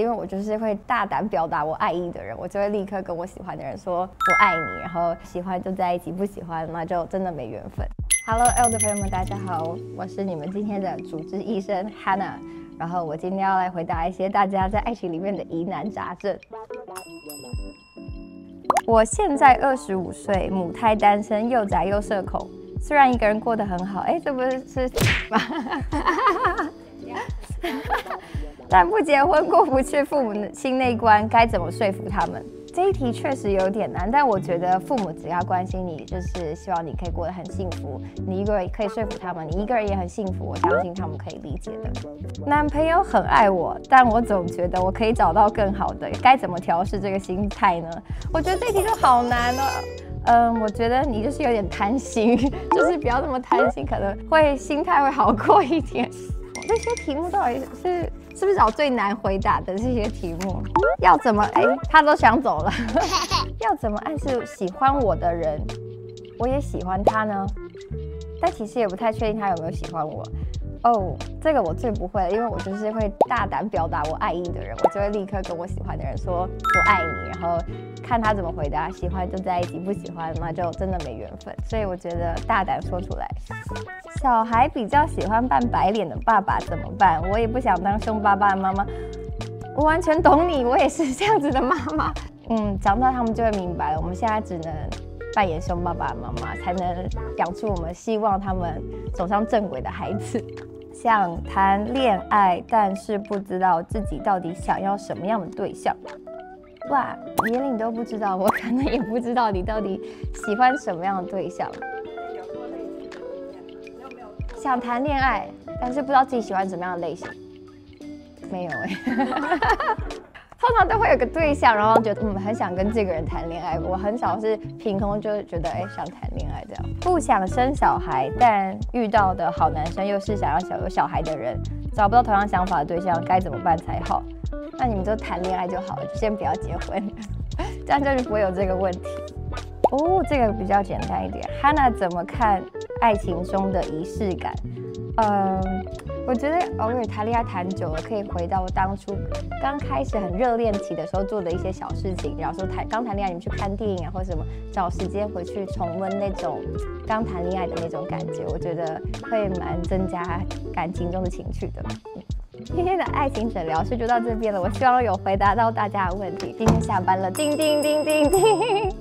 因为我就是会大胆表达我爱意的人，我就会立刻跟我喜欢的人说我爱你，然后喜欢就在一起，不喜欢那就真的没缘分。Hello L 的朋友们，大家好，我是你们今天的主治医生 Hannah，然后我今天要来回答一些大家在爱情里面的疑难杂症。我现在二十五岁，母胎单身，又宅又社恐，虽然一个人过得很好，哎，这不是是吗？但不结婚过不去父母心那关，该怎么说服他们？这一题确实有点难，但我觉得父母只要关心你，就是希望你可以过得很幸福。你一个人可以说服他们，你一个人也很幸福，我相信他们可以理解的。男朋友很爱我，但我总觉得我可以找到更好的，该怎么调试这个心态呢？我觉得这题就好难了。嗯，我觉得你就是有点贪心，就是不要这么贪心，可能会心态会好过一点。这些题目到底是是不是找最难回答的这些题目？要怎么哎，他都想走了，要怎么暗示喜欢我的人，我也喜欢他呢？但其实也不太确定他有没有喜欢我。哦，这个我最不会，因为我就是会大胆表达我爱意的人，我就会立刻跟我喜欢的人说我爱你，然后看他怎么回答，喜欢就在一起，不喜欢那就真的没缘分。所以我觉得大胆说出来。小孩比较喜欢扮白脸的爸爸怎么办？我也不想当凶巴巴的妈妈。我完全懂你，我也是这样子的妈妈。嗯，长大他们就会明白了，我们现在只能扮演凶爸爸妈妈，才能养出我们希望他们走上正轨的孩子。想谈恋爱，但是不知道自己到底想要什么样的对象。哇，连你都不知道，我可能也不知道你到底喜欢什么样的对象。想谈恋爱，但是不知道自己喜欢什么样的类型。没有哎。通常都会有个对象，然后觉得嗯很想跟这个人谈恋爱。我很少是凭空就觉得哎想谈恋爱这样。不想生小孩，但遇到的好男生又是想要小有小孩的人，找不到同样想法的对象，该怎么办才好？那你们就谈恋爱就好了，先不要结婚，这样就不会有这个问题。哦，这个比较简单一点。Hanna 怎么看爱情中的仪式感？嗯。我觉得偶尔谈恋爱谈久了，可以回到当初刚开始很热恋期的时候做的一些小事情，然后说谈刚谈恋爱，你们去看电影啊，或者什么，找时间回去重温那种刚谈恋爱的那种感觉，我觉得会蛮增加感情中的情趣的。今天的爱情诊疗室就到这边了，我希望有回答到大家的问题。今天下班了，叮叮叮叮叮。